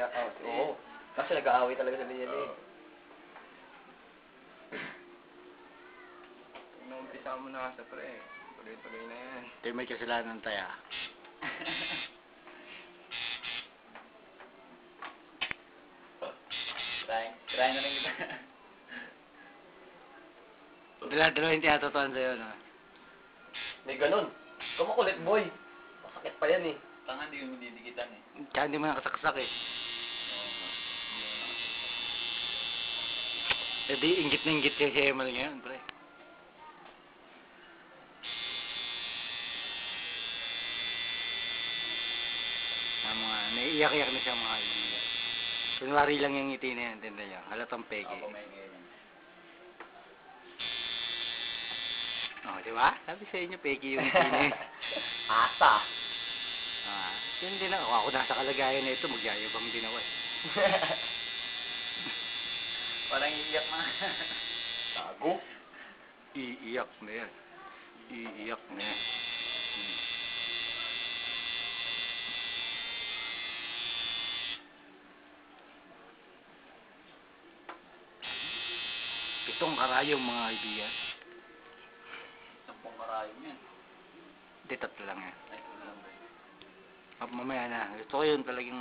na, oh, oo. Kasi nag-aaway talaga sa linya Oo. eh. Inumpisa mo na sa pre. Tuloy-tuloy na yan. Ito may kasalanan tayo. ah. Try, try na lang kita. Dala-dala yung tinatotoan sa'yo, no? May ganun. Kumakulit boy. Masakit pa yan eh. Tanga, di mo didikitan eh. Tsaka hindi mo nakasaksak eh. Eh di, ingit na ingit kayo si Emil ngayon, pre. Ah, mga, naiiyak-iyak na siya mga kaibigan. Kunwari lang yung ngiti na yan, tinda niya. Halatang peke. Ako may ganyan. Oh, di ba? Sabi sa inyo, peke yung ngiti na yun. Asa. Ah, yun din ako. Ako nasa kalagayan na ito, magyayabang din ako eh. Iiyak na. Tago. Iiyak na yan. Iiyak na yan. Hmm. Pitong karayong mga kaibigan. Sampung karayong yan. Hindi, tatlo lang yan. Ay, lang Mamaya na. Gusto ko yun talagang.